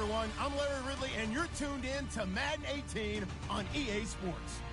everyone. I'm Larry Ridley, and you're tuned in to Madden 18 on EA Sports.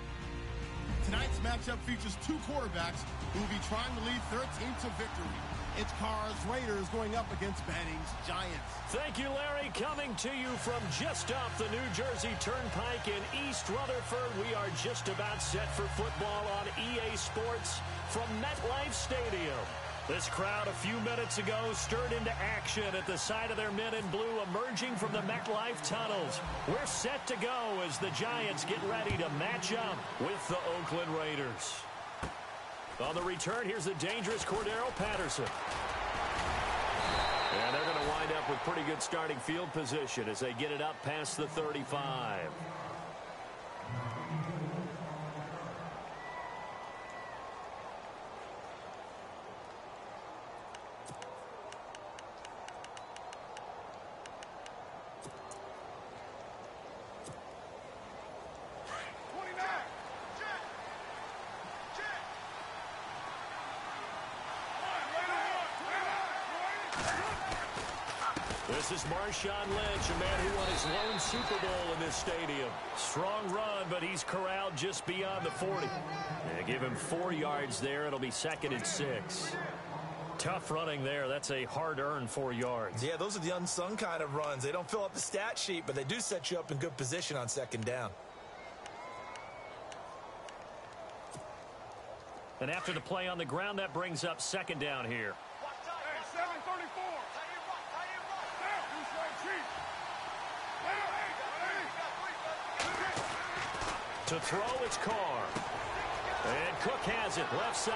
Tonight's matchup features two quarterbacks who will be trying to lead their team to victory. It's Carr's Raiders going up against Manning's Giants. Thank you, Larry. Coming to you from just off the New Jersey Turnpike in East Rutherford, we are just about set for football on EA Sports from MetLife Stadium. This crowd a few minutes ago stirred into action at the sight of their men in blue emerging from the MetLife tunnels. We're set to go as the Giants get ready to match up with the Oakland Raiders. On the return, here's the dangerous Cordarrelle Patterson. And they're going to wind up with pretty good starting field position as they get it up past the 35. This is Marshawn Lynch, a man who won his lone Super Bowl in this stadium. Strong run, but he's corralled just beyond the 40. Yeah, give him four yards there. It'll be second and six. Tough running there. That's a hard-earned four yards. Yeah, those are the unsung kind of runs. They don't fill up the stat sheet, but they do set you up in good position on second down. And after the play on the ground, that brings up second down here. To throw, it's Carr. And Cook has it, left side.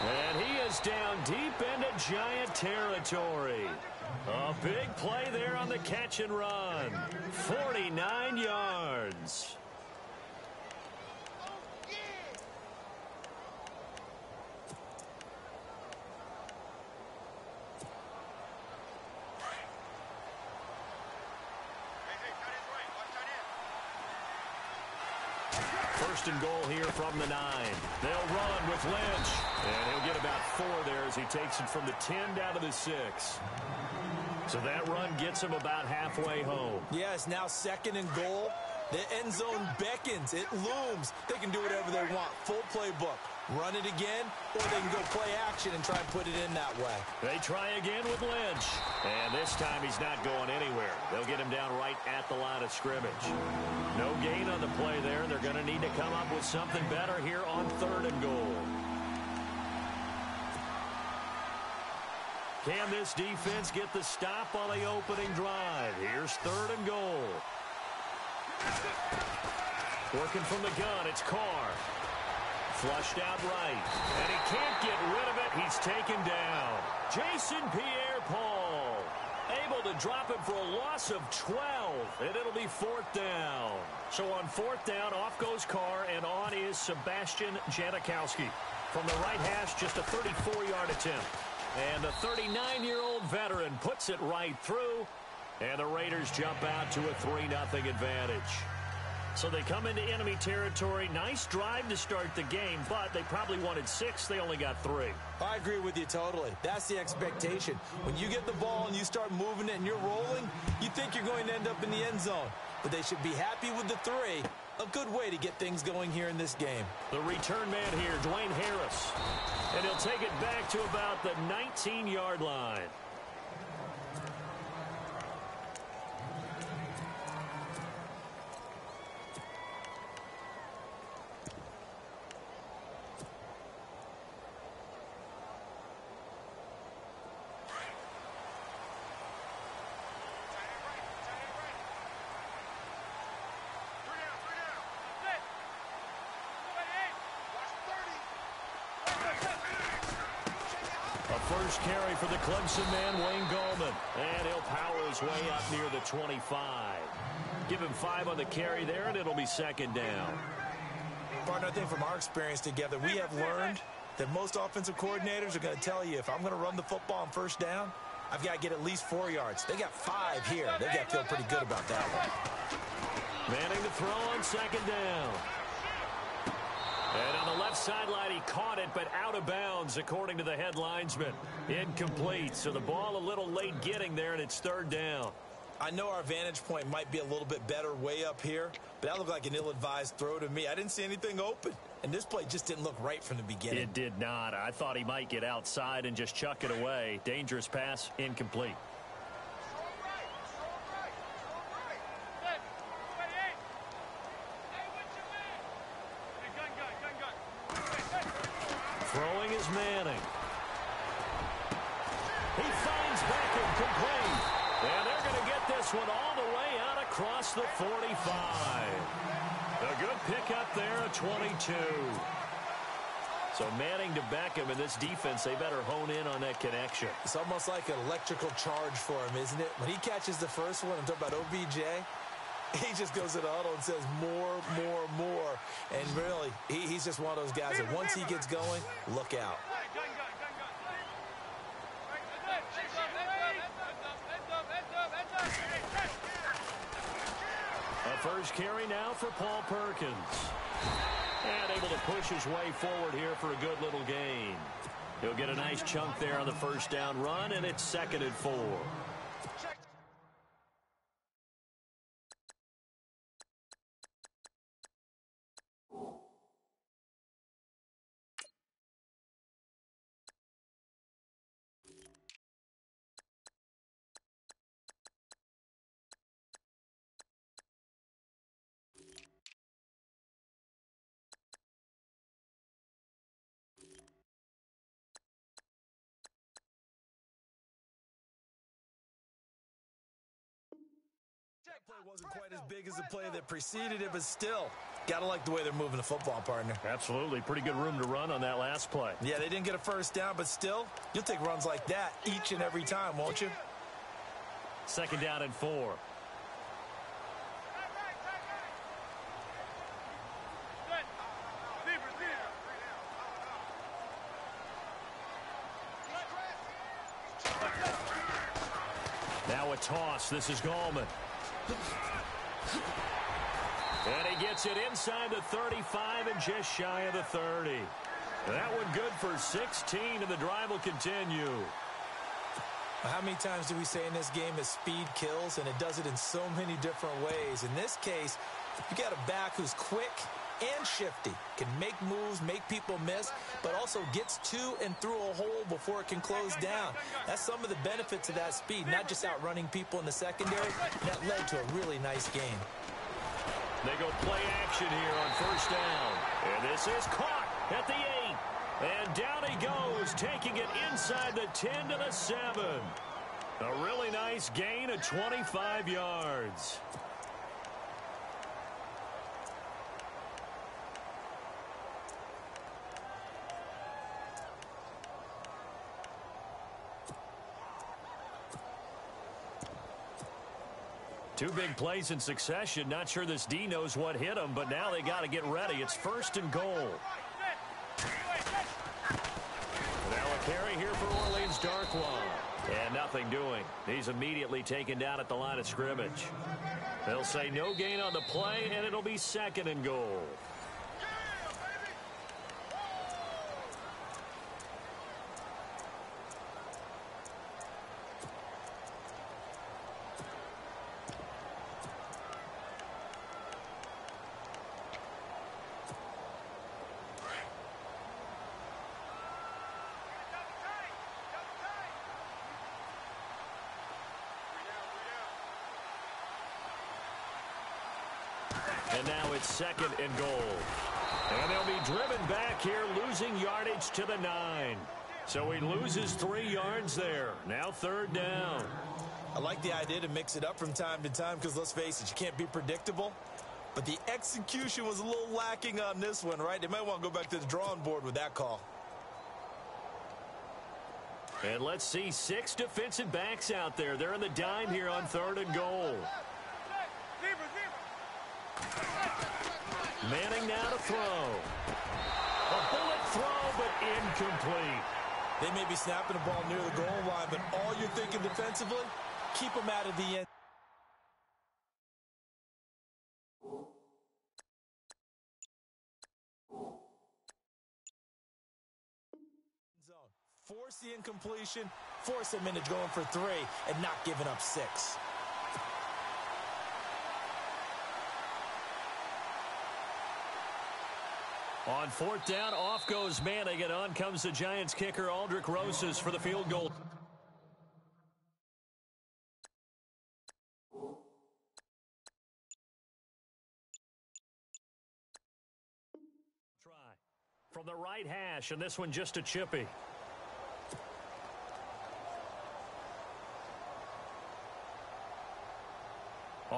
And he is down deep into Giant territory. A big play there on the catch and run. 49 yards. First and goal here from the nine. They'll run with Lynch. And he'll get about four there as he takes it from the 10 down to the 6. So that run gets him about halfway home. Yeah, it's now second and goal. The end zone beckons. It looms. They can do whatever they want. Full playbook. Run it again, or they can go play action and try and put it in that way. They try again with Lynch. And this time he's not going anywhere. They'll get him down right at the line of scrimmage. No gain on the play there. They're going to need to come up with something better here on third and goal. Can this defense get the stop on the opening drive? Here's third and goal. Working from the gun, it's Carr. Flushed out right. And he can't get rid of it. He's taken down. Jason Pierre-Paul. Able to drop him for a loss of 12. And it'll be fourth down. So on fourth down, off goes Carr, and on is Sebastian Janikowski. From the right hash, just a 34-yard attempt. And the 39-year-old veteran puts it right through. And the Raiders jump out to a 3-0 advantage. So they come into enemy territory. Nice drive to start the game, but they probably wanted six. They only got three. I agree with you totally. That's the expectation. When you get the ball and you start moving it and you're rolling, you think you're going to end up in the end zone. But they should be happy with the three. A good way to get things going here in this game. The return man here, Dwayne Harris. And he'll take it back to about the 19-yard line. First carry for the Clemson man, Wayne Gallman. And he'll power his way up near the 25. Give him five on the carry there, and it'll be second down. Partner, I think from our experience together, we have learned that most offensive coordinators are going to tell you, if I'm going to run the football on first down, I've got to get at least four yards. They got five here. They've got to feel pretty good about that one. Manning the throw on second down. And on the left sideline, he caught it, but out of bounds. according to the headlinesman. Incomplete, so the ball a little late getting there, and it's third down. I know our vantage point might be a little bit better way up here, but that looked like an ill-advised throw to me. I didn't see anything open, and this play just didn't look right from the beginning. It did not. I thought he might get outside and just chuck it away. Dangerous pass, incomplete. Throwing is Manning. He finds Beckham complete. And they're going to get this one all the way out across the 45. A good pickup there, a 22. So Manning to Beckham in this defense, they better hone in on that connection. It's almost like an electrical charge for him, isn't it? When he catches the first one, I'm talking about OBJ, he just goes to the huddle and says more, more, more. And really, he, he's just one of those guys that once he gets going, look out. A first carry now for Paul Perkins. And able to push his way forward here for a good little gain. He'll get a nice chunk there on the first down run, and it's second and four. That play wasn't quite as big as the play that preceded it, but still, got to like the way they're moving the football, partner. Absolutely. Pretty good room to run on that last play. Yeah, they didn't get a first down, but still, you'll take runs like that each and every time, won't you? Second down and four. Now a toss. This is Gallman. And he gets it inside the 35 and just shy of the 30. That one good for 16, and the drive will continue. How many times do we say in this game that speed kills, and it does it in so many different ways? In this case, you got a back who's quick and shifty, can make moves, make people miss, but also gets to and through a hole before it can close down. That's some of the benefits of that speed, not just outrunning people in the secondary. That led to a really nice game. They go play action here on first down. And this is caught at the 8. And down he goes, taking it inside the 10 to the 7. A really nice gain of 25 yards. Two big plays in succession. Not sure this D knows what hit him, but now they got to get ready. It's first and goal. Now a carry here for Orleans Darkwa. And nothing doing. He's immediately taken down at the line of scrimmage. They'll say no gain on the play, and it'll be second and goal. And now it's second and goal. And they'll be driven back here, losing yardage to the nine. So he loses three yards there. Now third down. I like the idea to mix it up from time to time because let's face it, you can't be predictable. But the execution was a little lacking on this one, right? They might want to go back to the drawing board with that call. And let's see six defensive backs out there. They're in the dime here on third and goal. Manning now to throw. A bullet throw, but incomplete. They may be snapping the ball near the goal line, but all you're thinking defensively, keep them out of the end. Force the incompletion, force them into going for three, and not giving up six. On fourth down, off goes Manning, and on comes the Giants kicker, Aldrick Rosas, for the field goal. Try from the right hash, and this one just a chippy.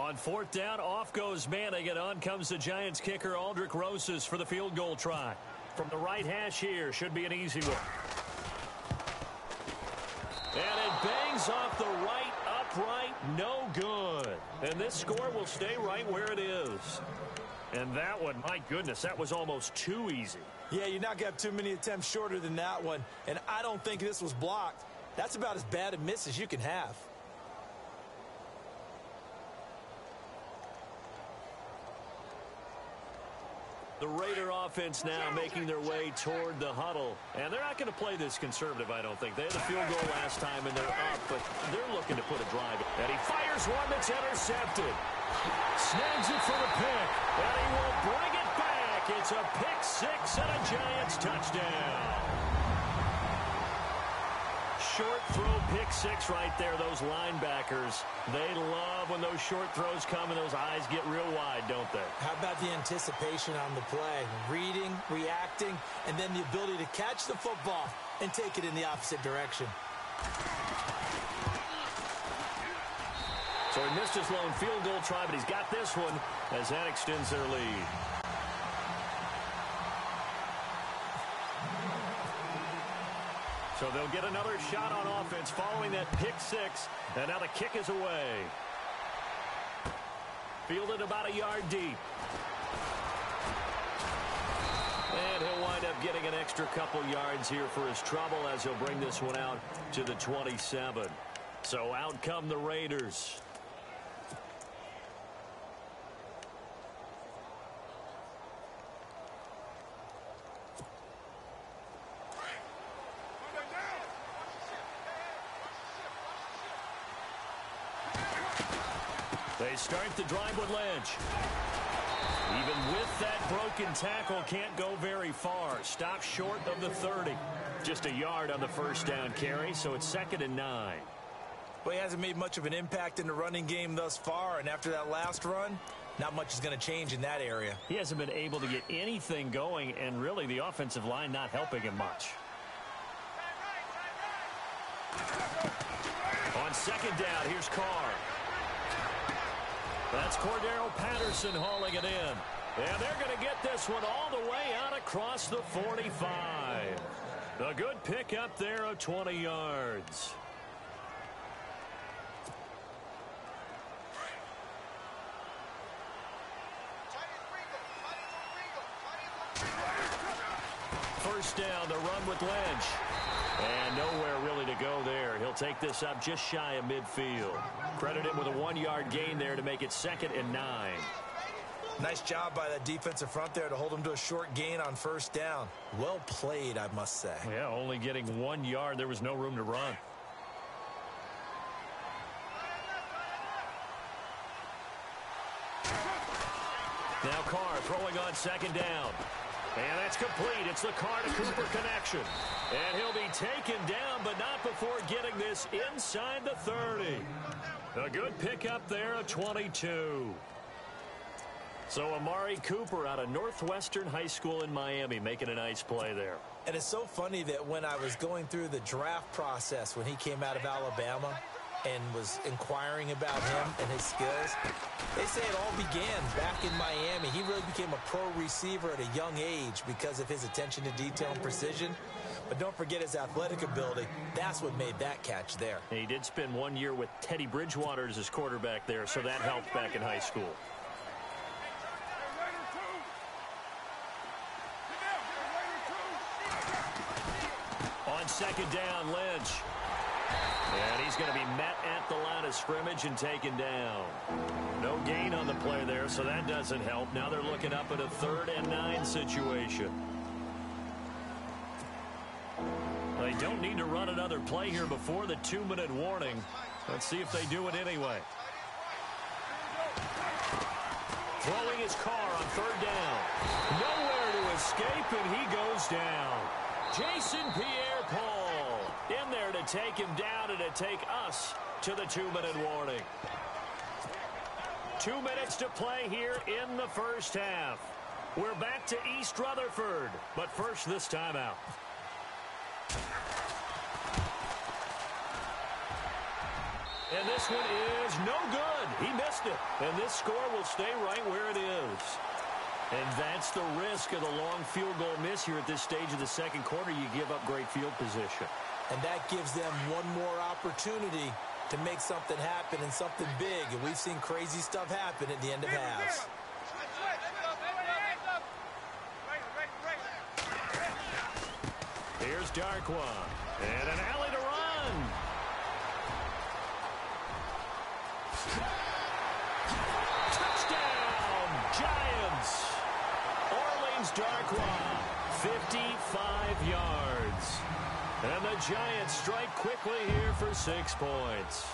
On fourth down, off goes Manning, and on comes the Giants kicker, Aldrick Rosas, for the field goal try. From the right hash here, should be an easy one. And it bangs off the right upright, no good. And this score will stay right where it is. And that one, my goodness, that was almost too easy. Yeah, you're not going too many attempts shorter than that one. And I don't think this was blocked. That's about as bad a miss as you can have. The Raider offense now making their way toward the huddle. And they're not going to play this conservative, I don't think. They had a field goal last time, and they're up, but they're looking to put a drive. And he fires one that's intercepted. Snags it for the pick, and he will bring it back. It's a pick six and a Giants touchdown short throw pick six right there. Those linebackers, they love when those short throws come and those eyes get real wide, don't they? How about the anticipation on the play? Reading, reacting, and then the ability to catch the football and take it in the opposite direction. So he missed his lone field goal try, but he's got this one as that extends their lead. So they'll get another shot on offense following that pick six. And now the kick is away. Fielded about a yard deep. And he'll wind up getting an extra couple yards here for his trouble as he'll bring this one out to the 27. So out come the Raiders. They start the drive with Lynch. Even with that broken tackle, can't go very far. Stop short of the 30. Just a yard on the first down carry, so it's second and nine. Well, he hasn't made much of an impact in the running game thus far, and after that last run, not much is going to change in that area. He hasn't been able to get anything going, and really the offensive line not helping him much. On second down, here's Carr. That's Cordarrelle Patterson hauling it in. And they're going to get this one all the way out across the 45. A good pick up there of 20 yards. First down, the run with Lynch. And nowhere really to go there. He'll take this up just shy of midfield. Credit him with a one-yard gain there to make it second and nine. Nice job by that defensive front there to hold him to a short gain on first down. Well played, I must say. Yeah, only getting one yard. There was no room to run. Now Carr throwing on second down. And that's complete. It's the Carr to Cooper connection. And he'll be taken down, but not before getting this inside the 30. A good pickup there of 22. So Amari Cooper out of Northwestern High School in Miami making a nice play there. And it's so funny that when I was going through the draft process when he came out of Alabama and was inquiring about him and his skills, they say it all began back in Miami. He really became a pro receiver at a young age because of his attention to detail and precision. But don't forget his athletic ability. That's what made that catch there. And he did spend one year with Teddy Bridgewater as his quarterback there, so that helped back in high school. On second down, Lynch. And he's going to be met at the line of scrimmage and taken down. No gain on the play there, so that doesn't help. Now they're looking up at a third and nine situation. They don't need to run another play here before the two-minute warning. Let's see if they do it anyway. Throwing his Carr on third down. Nowhere to escape, and he goes down. Jason Pierre-Paul in there to take him down and to take us to the two-minute warning. Two minutes to play here in the first half. We're back to East Rutherford, but first this timeout. And this one is no good. He missed it. And this score will stay right where it is. And that's the risk of the long field goal miss here at this stage of the second quarter. You give up great field position. And that gives them one more opportunity to make something happen and something big. And we've seen crazy stuff happen at the end of halves. Here's Darkwa. And an alley to run. Touchdown, Giants. Orleans Darkwa, 55 yards. And the Giants strike quickly here for six points.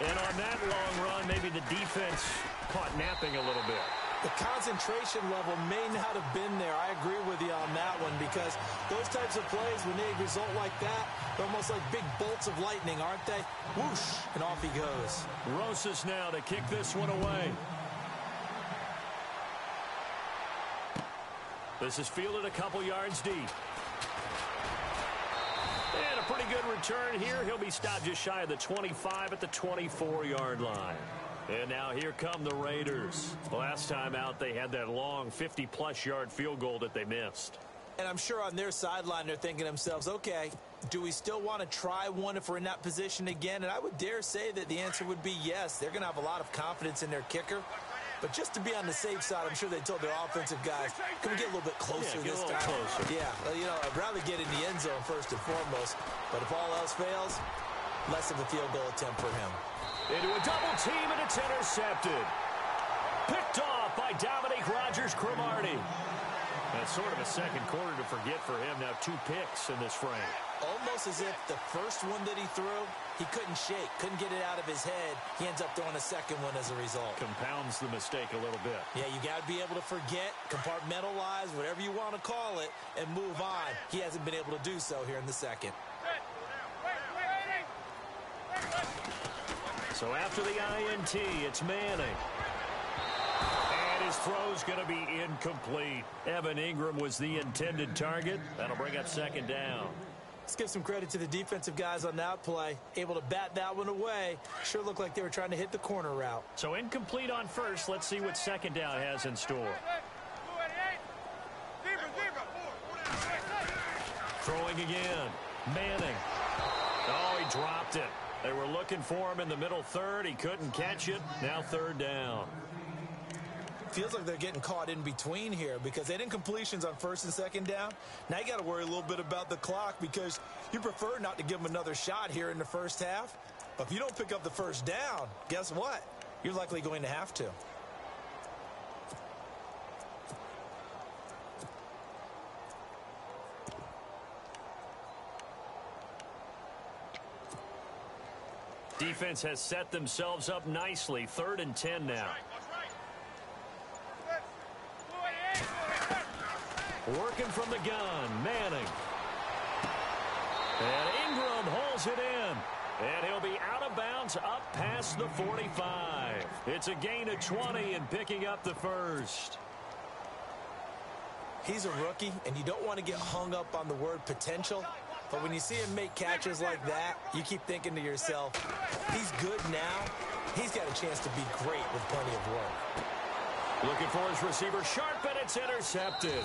And on that long run, maybe the defense caught napping a little bit. The concentration level may not have been there. I agree with you on that one because those types of plays, when they result like that, they're almost like big bolts of lightning, aren't they? Whoosh, and off he goes. Rosas now to kick this one away. This is fielded a couple yards deep. And a pretty good return here. He'll be stopped just shy of the 25 at the 24-yard line. And now here come the Raiders. Last time out, they had that long 50-plus yard field goal that they missed. And I'm sure on their sideline, they're thinking themselves, okay, do we still want to try one if we're in that position again? And I would dare say that the answer would be yes. They're going to have a lot of confidence in their kicker. But just to be on the safe side, I'm sure they told their offensive guys, can we get a little bit closer yeah, this time? Closer. Yeah, well, you know, I'd rather get in the end zone first and foremost. But if all else fails, less of a field goal attempt for him. Into a double team, and it's intercepted. Picked off by Dominic Rogers Cromartie. That's sort of a second quarter to forget for him. Now two picks in this frame. Almost as if the first one that he threw, he couldn't shake, couldn't get it out of his head. He ends up throwing a second one as a result. Compounds the mistake a little bit. Yeah, you got to be able to forget, compartmentalize, whatever you want to call it, and move on. He hasn't been able to do so here in the second. So after the INT, it's Manning. And his throw's going to be incomplete. Evan Engram was the intended target. That'll bring up second down. Let's give some credit to the defensive guys on that play. Able to bat that one away. Sure looked like they were trying to hit the corner route. So incomplete on first. Let's see what second down has in store. Throwing again. Manning. Oh, he dropped it. They were looking for him in the middle third. He couldn't catch it. Now third down. Feels like they're getting caught in between here because they didn't completions on first and second down. Now you got to worry a little bit about the clock because you prefer not to give them another shot here in the first half. But if you don't pick up the first down, guess what? You're likely going to have to. Defense has set themselves up nicely. Third and 10 now. Working from the gun, Manning. And Engram holds it in. And he'll be out of bounds up past the 45. It's a gain of 20 and picking up the first. He's a rookie, and you don't want to get hung up on the word potential. But when you see him make catches like that, you keep thinking to yourself, he's good now. He's got a chance to be great with plenty of work. Looking for his receiver sharp, and it's intercepted.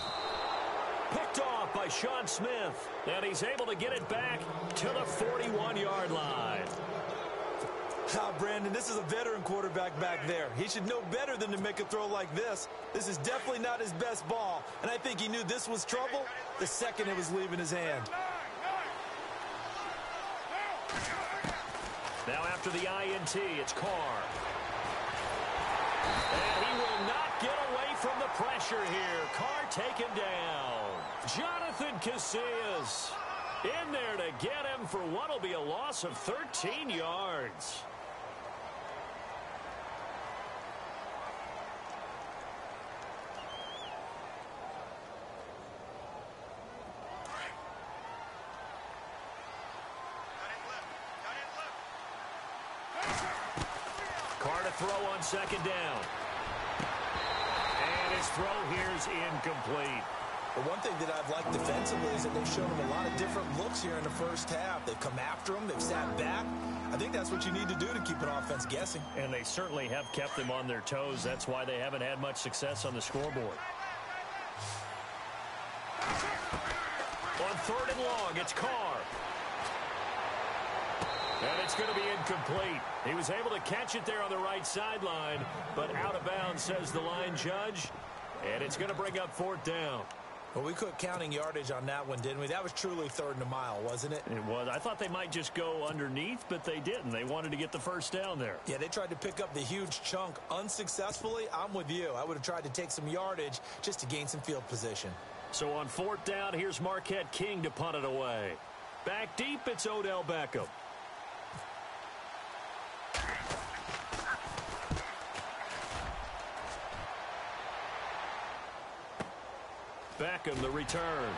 Picked off by Sean Smith. And he's able to get it back to the 41-yard line. Ah, Brandon, this is a veteran quarterback back there. He should know better than to make a throw like this. This is definitely not his best ball, and I think he knew this was trouble the second it was leaving his hand. Now after the INT, it's Carr. And he will not get away from the pressure here. Carr taken down. Jonathan Casillas In there to get him for what will be a loss of 13 yards. Throw on second down. And his throw here's incomplete. The one thing that I've liked defensively is that they've shown him a lot of different looks here in the first half. They've come after him. They've sat back. I think that's what you need to do to keep an offense guessing. And they certainly have kept them on their toes. That's why they haven't had much success on the scoreboard. On third and long, it's Carr. And it's going to be incomplete. He was able to catch it there on the right sideline, but out of bounds, says the line judge. And it's going to bring up fourth down. Well, we quit counting yardage on that one, didn't we? That was truly third and a mile, wasn't it? It was. I thought they might just go underneath, but they didn't. They wanted to get the first down there. Yeah, they tried to pick up the huge chunk unsuccessfully. I'm with you. I would have tried to take some yardage just to gain some field position. So on fourth down, here's Marquette King to punt it away. Back deep, it's Odell Beckham. Beckham, the return.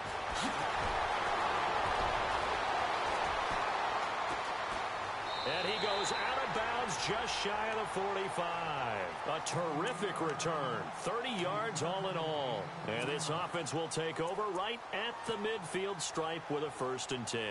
And he goes out of bounds just shy of the 45. A terrific return. 30 yards all in all. And this offense will take over right at the midfield stripe with a first and 10.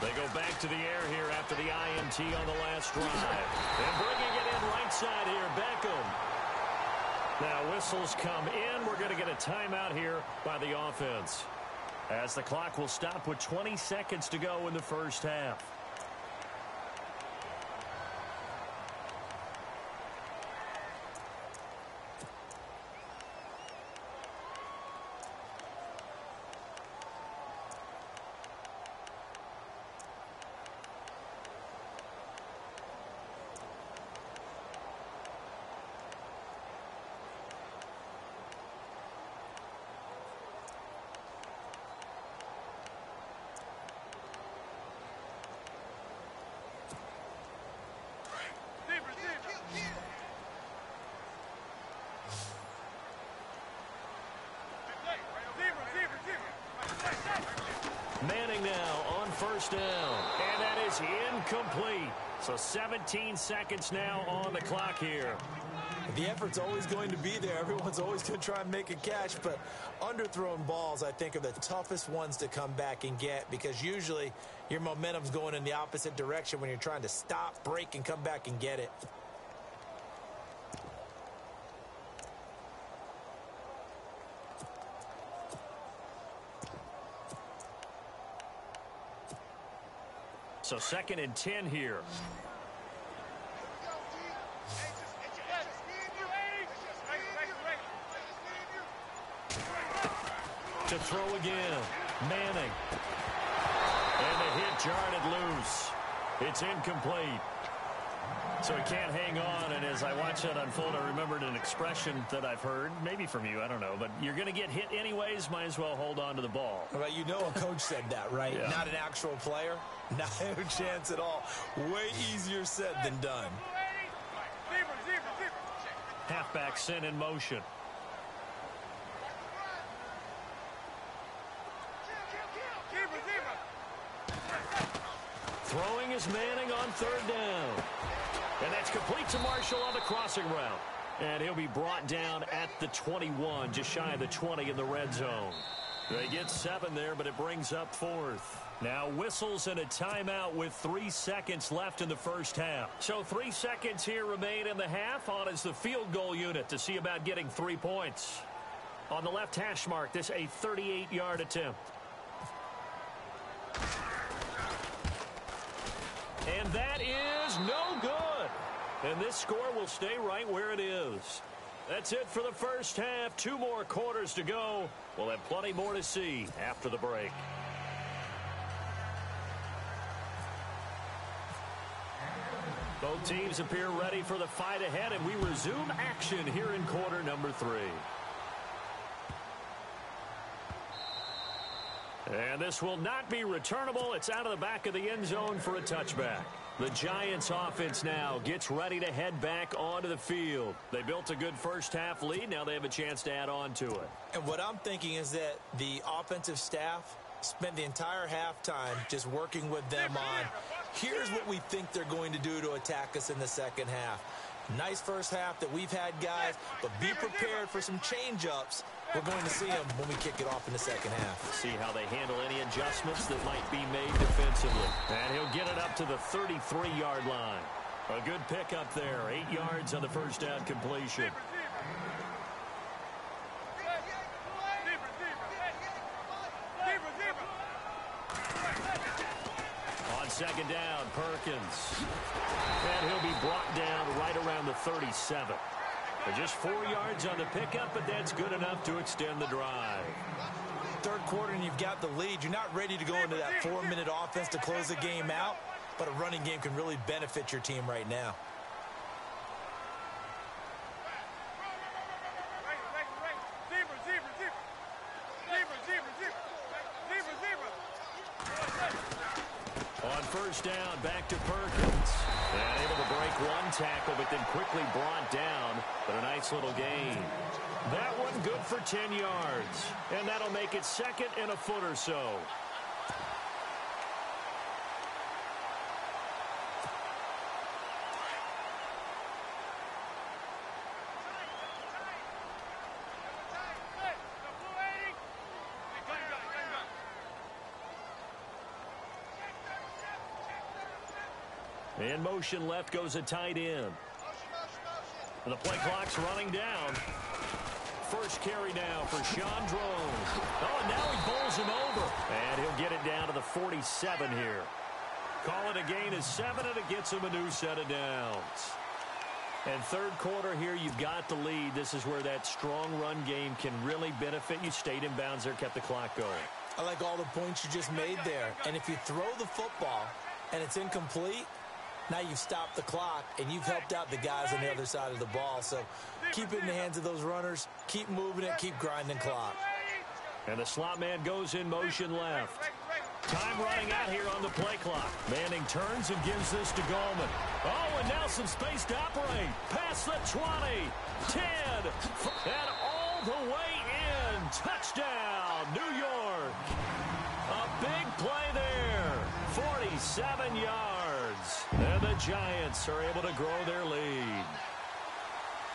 They go back to the air here after on the last drive. And bringing it in right side here, Beckham. Now whistles come in. We're going to get a timeout here by the offense. As the clock will stop with 20 seconds to go in the first half. Manning now on first down. And that is incomplete. So 17 seconds now on the clock here. The effort's always going to be there. Everyone's always going to try and make a catch, but underthrown balls, I think, are the toughest ones to come back and get because usually your momentum's going in the opposite direction when you're trying to stop, break, and come back and get it. Second and 10 here. To throw again. Manning. And the hit jarred it loose. It's incomplete. So he can't hang on, and as I watch that unfold, I remembered an expression that I've heard, maybe from you, I don't know, but you're going to get hit anyways, might as well hold on to the ball. Well, you know a coach said that, right? Yeah. Not an actual player. No chance at all. Way easier said than done. Halfback sent in motion. Throwing is Manning on third down. And that's complete to Marshall on the crossing route. And he'll be brought down at the 21, just shy of the 20 in the red zone. They get seven there, but it brings up fourth. Now whistles and a timeout with three seconds left in the first half. So three seconds here remain in the half on as the field goal unit to see about getting three points. On the left hash mark, this a 38-yard attempt. And that is no good. And this score will stay right where it is. That's it for the first half. Two more quarters to go. We'll have plenty more to see after the break. Both teams appear ready for the fight ahead, and we resume action here in quarter number three. And this will not be returnable. It's out of the back of the end zone for a touchback. The Giants offense now gets ready to head back onto the field. They built a good first half lead. Now they have a chance to add on to it. And what I'm thinking is that the offensive staff spent the entire halftime just working with them on here's what we think they're going to do to attack us in the second half. Nice first half that we've had, guys, but be prepared for some change-ups. We're going to see them when we kick it off in the second half. See how they handle any adjustments that might be made defensively. And he'll get it up to the 33-yard line. A good pickup there. Eight yards on the first down completion. On second down, Perkins. And he'll be brought down right around the 37. Just four yards on the pickup, but that's good enough to extend the drive. Third quarter and you've got the lead. You're not ready to go into that four-minute offense to close the game out, but a running game can really benefit your team right now. On first down, back to Perkins. And able to break one tackle, but then quickly brought down. But a nice little gain. That one good for 10 yards. And that'll make it second and a foot or so. In motion left goes a tight end. And the play clock's running down. First carry now for Shaun Draughn. Oh, and now he bowls him over. And he'll get it down to the 47 here. Call it a gain of seven, and it gets him a new set of downs. And third quarter here, you've got the lead. This is where that strong run game can really benefit you. Stayed in bounds there, kept the clock going. I like all the points you just made there. And if you throw the football and it's incomplete, now you've stopped the clock, and you've helped out the guys on the other side of the ball. So keep it in the hands of those runners. Keep moving it. Keep grinding clock. And the slot man goes in motion left. Time running out here on the play clock. Manning turns and gives this to Gallman. Oh, and now some space to operate. Past the 20, 10, and all the way in. Touchdown, New York. A big play there. 47 yards. And the Giants are able to grow their lead.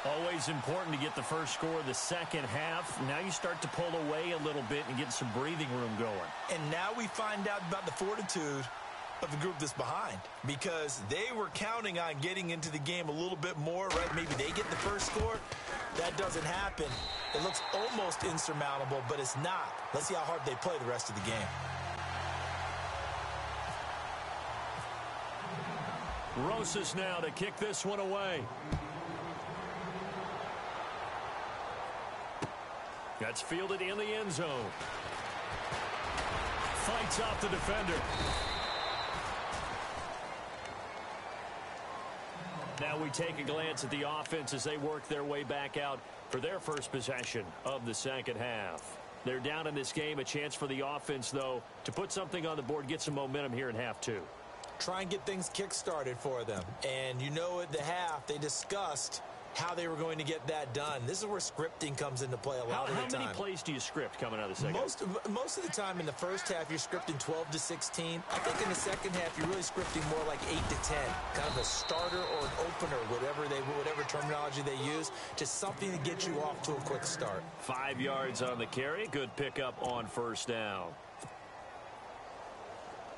Always important to get the first score of the second half. Now you start to pull away a little bit and get some breathing room going. And now we find out about the fortitude of the group that's behind because they were counting on getting into the game a little bit more, right? Maybe they get the first score. That doesn't happen. It looks almost insurmountable, but it's not. Let's see how hard they play the rest of the game. Rosas now to kick this one away. That's fielded in the end zone. Fights off the defender. Now we take a glance at the offense as they work their way back out for their first possession of the second half. They're down in this game. A chance for the offense, though, to put something on the board, get some momentum here in half two. Try and get things kick-started for them. And you know at the half, they discussed how they were going to get that done. This is where scripting comes into play a lot how, of the how time. How many plays do you script coming out of the second? Most of, most of the time in the first half, you're scripting 12 to 16. I think in the second half, you're really scripting more like 8 to 10. Kind of a starter or an opener, whatever they whatever terminology they use. Just something to get you off to a quick start. Five yards on the carry. Good pickup on first down.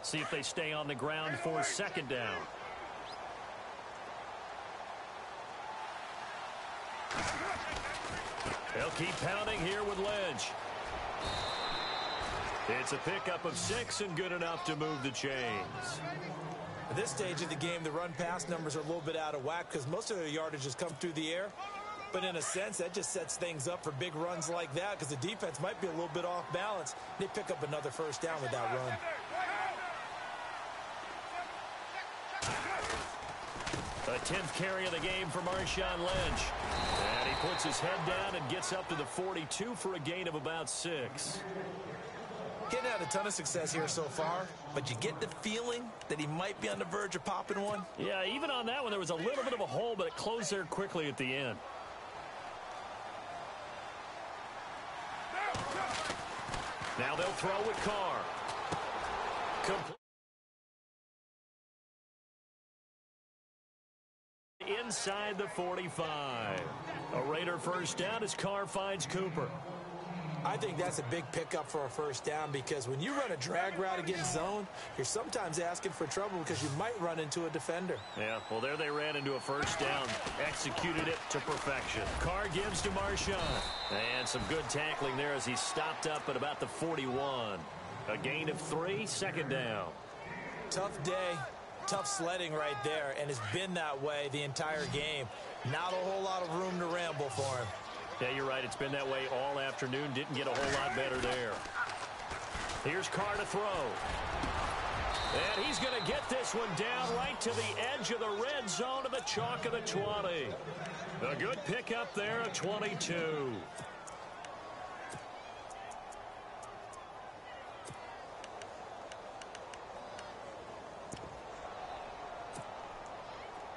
See if they stay on the ground for second down. They'll keep pounding here with Lynch. It's a pickup of six and good enough to move the chains. At this stage of the game, the run-pass numbers are a little bit out of whack because most of their yardage has come through the air. But in a sense, that just sets things up for big runs like that because the defense might be a little bit off balance. They pick up another first down with that run. A 10th carry of the game for Marshawn Lynch. And he puts his head down and gets up to the 42 for a gain of about six. Getting had a ton of success here so far, but you get the feeling that he might be on the verge of popping one. Yeah, even on that one, there was a little bit of a hole, but it closed there quickly at the end. Now they'll throw with Carr. Complete. Inside the 45. A Raider first down as Carr finds Cooper. I think that's a big pickup for a first down because when you run a drag route against zone, you're sometimes asking for trouble because you might run into a defender. Yeah, well, there they ran into a first down. Executed it to perfection. Carr gives to Marshawn. And some good tackling there as he stopped up at about the 41. A gain of three, second down. Tough day, tough sledding right there, and it's been that way the entire game. Not a whole lot of room to ramble for him. Yeah, you're right. It's been that way all afternoon. Didn't get a whole lot better there. Here's Carr to throw. And he's going to get this one down right to the edge of the red zone to the chalk of the 20. A good pickup there at 22.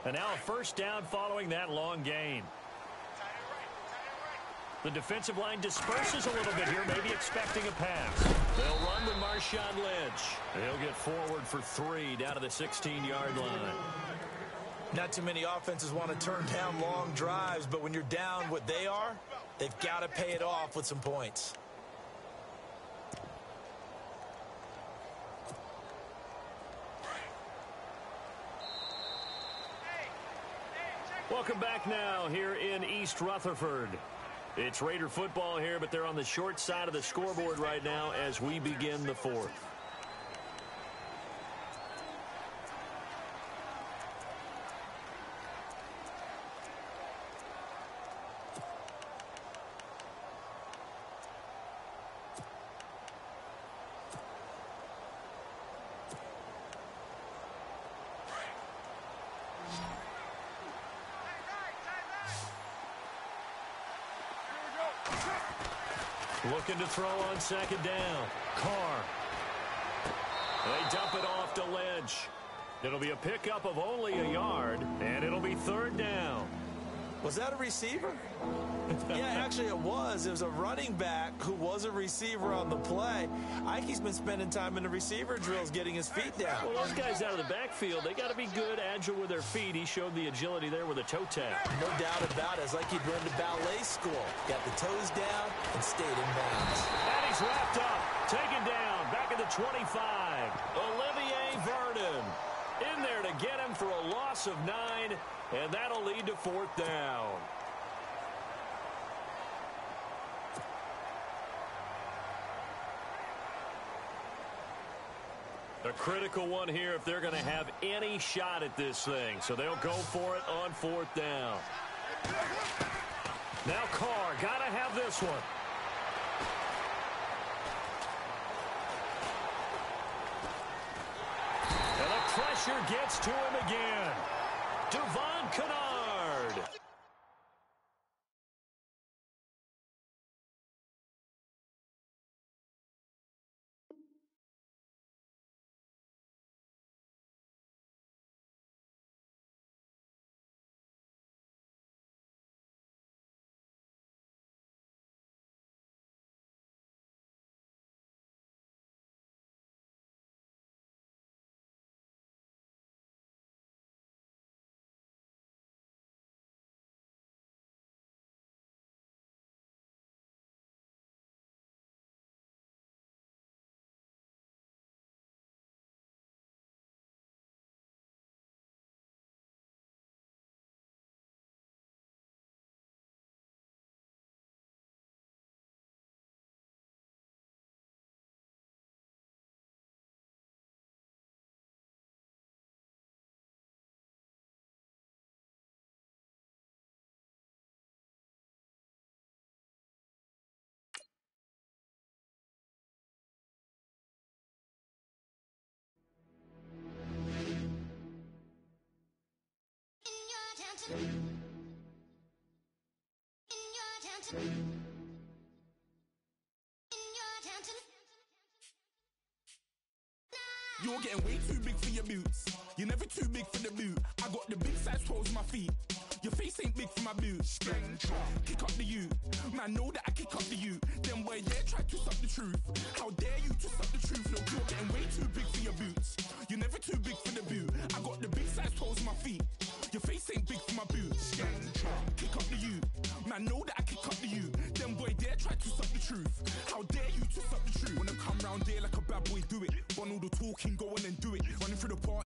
And now a first down following that long gain. The defensive line disperses a little bit here, maybe expecting a pass. They'll run with Marshawn Lynch. He'll get forward for three down to the 16-yard line. Not too many offenses want to turn down long drives, but when you're down what they are, they've got to pay it off with some points. Welcome back now here in East Rutherford. It's Raider football here, but they're on the short side of the scoreboard right now as we begin the fourth. Looking to throw on second down. Carr. They dump it off to Lynch. It'll be a pickup of only a yard, and it'll be third down. Was that a receiver? yeah, actually it was. It was a running back who was a receiver on the play. Ike's been spending time in the receiver drills getting his feet down. Well, those guys out of the backfield, they got to be good, agile with their feet. He showed the agility there with a toe tap. No doubt about it. It's like he'd run to ballet school. Got the toes down and stayed in bounds. And he's wrapped up, taken down, back at the 25. Olivier Vernon in there to get him for a loss of nine, and that'll lead to fourth down. A critical one here if they're going to have any shot at this thing. So they'll go for it on fourth down. Now Carr, got to have this one. And the pressure gets to him again. Devon Kennard. You're getting way too big for your boots. You're never too big for the boot. I got the big size toes my feet. Your face ain't big for my boots. Kick up the you. Man, know that I kick up the you. Then boy, yeah, try to stop the truth. How dare you to stop the truth? Look, you're getting way too big for your boots. You're never too big for the boot. I got the big size toes my feet. Your face ain't big for my boots. Kick up the you. Man, know that I kick up the you. Them boy, dare try to stop the truth. How dare you to stop the truth? Wanna come round there like a bad boy, do it. Want all the talking, go on and do it. Running through the park